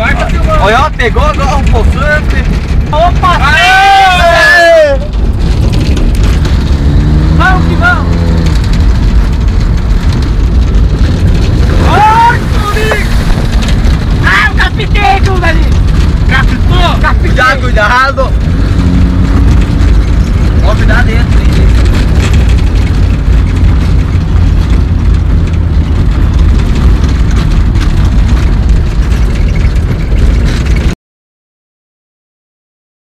Vai, filmando. Olha, pegou agora um poçante. Opa! Aê! Vamos que vamos! Ah, o capitei tudo ali! Capitou? Capitou! Cuidado, cuidado!